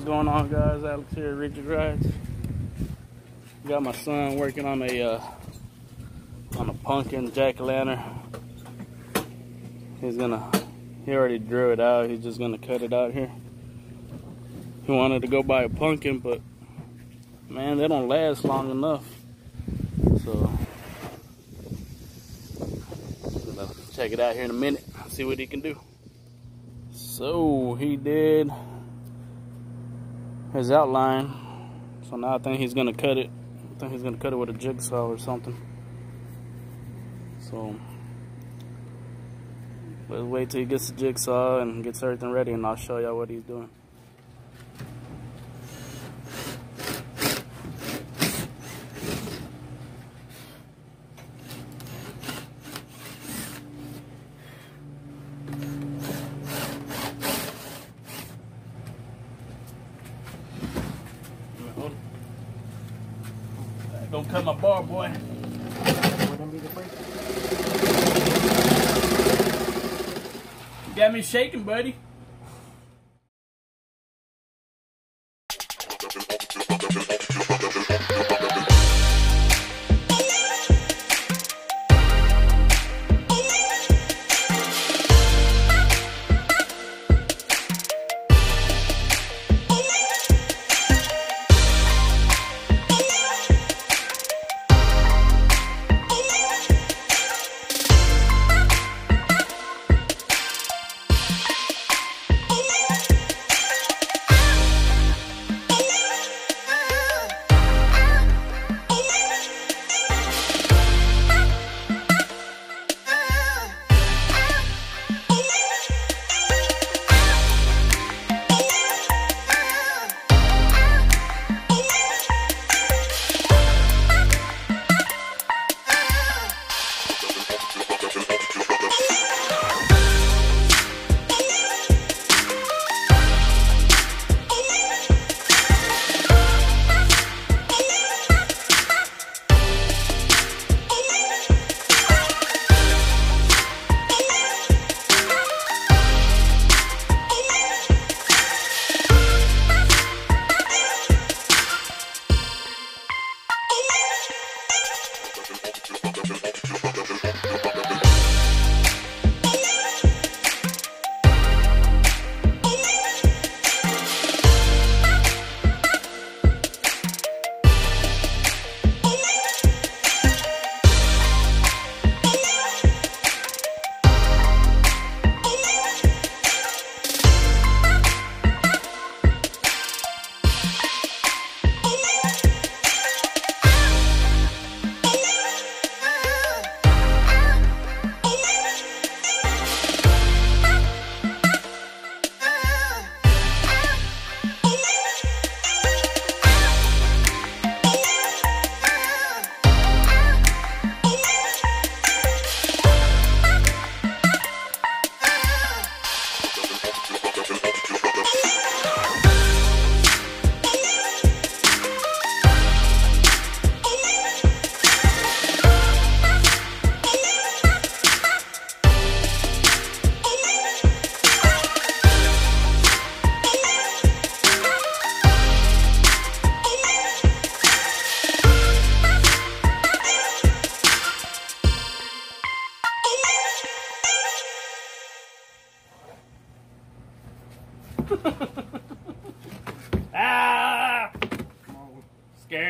What's going on, guys? Alex here, Reject Rides. Got my son working on a uh, on a pumpkin jack o' lantern. He's gonna. He already drew it out. He's just gonna cut it out here. He wanted to go buy a pumpkin, but man, they don't last long enough. So, check it out here in a minute. See what he can do. So he did his outline. So now I think he's gonna cut it. I think he's gonna cut it with a jigsaw or something. So let's wait till he gets the jigsaw and gets everything ready and I'll show y'all what he's doing. Don't cut my bar, boy. You got me shaking, buddy.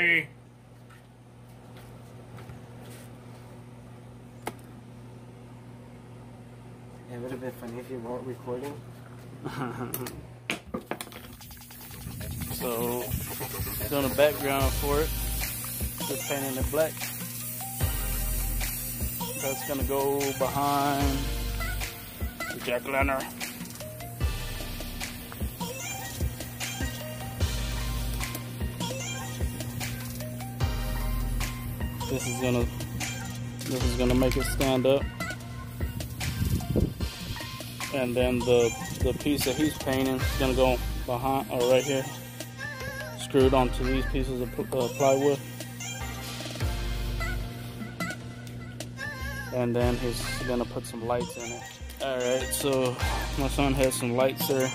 It would have been funny if you weren't recording. so, doing a background for it. Just painting it black. That's gonna go behind the jack lantern. This is gonna this is gonna make it stand up. And then the the piece that he's painting is gonna go behind or right here, screwed onto these pieces of uh, plywood. And then he's gonna put some lights in it. All right, so my son has some lights there,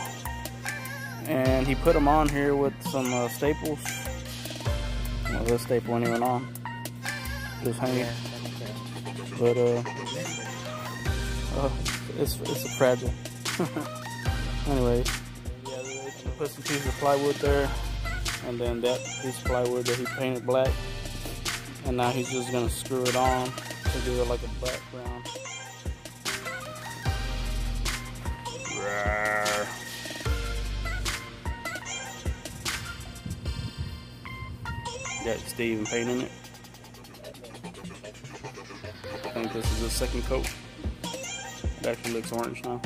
and he put them on here with some uh, staples. Well, this staple wasn't even on. Just hanging. Yeah, But uh, uh it's it's a fragile. Anyways, put some pieces of plywood there, and then that piece of plywood that he painted black, and now he's just gonna screw it on to give it like a background. Rawr. Got Steven painting it. This is the second coat. It actually looks orange now.